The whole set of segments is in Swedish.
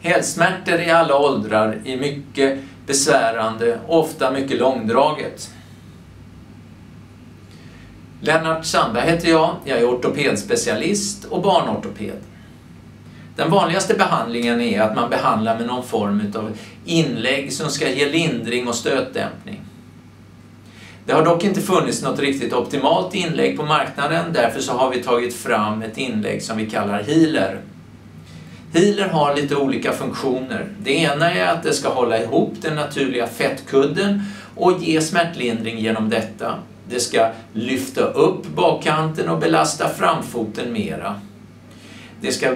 Hälsmärtor i alla åldrar är mycket besvärande och ofta mycket långdraget. Lennart Sandberg heter jag. Jag är ortopedspecialist och barnortoped. Den vanligaste behandlingen är att man behandlar med någon form av inlägg som ska ge lindring och stötdämpning. Det har dock inte funnits något riktigt optimalt inlägg på marknaden, därför så har vi tagit fram ett inlägg som vi kallar healer. Piler har lite olika funktioner. Det ena är att det ska hålla ihop den naturliga fettkudden och ge smärtlindring genom detta. Det ska lyfta upp bakkanten och belasta framfoten mera. Det ska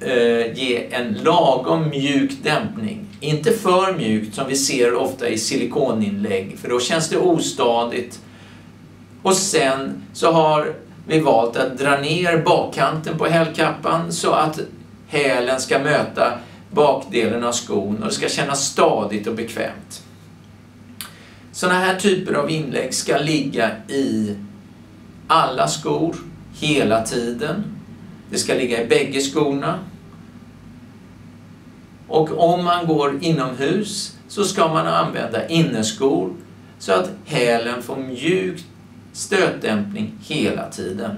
eh, ge en lagom mjuk dämpning. Inte för mjukt som vi ser ofta i silikoninlägg, för då känns det ostadigt. Och sen så har vi valt att dra ner bakkanten på hälkappan så att hälen ska möta bakdelen av skon och det ska kännas stadigt och bekvämt. Sådana här typer av inlägg ska ligga i alla skor hela tiden. Det ska ligga i bägge skorna. Och om man går inomhus så ska man använda inneskor så att hälen får mjuk stötdämpning hela tiden.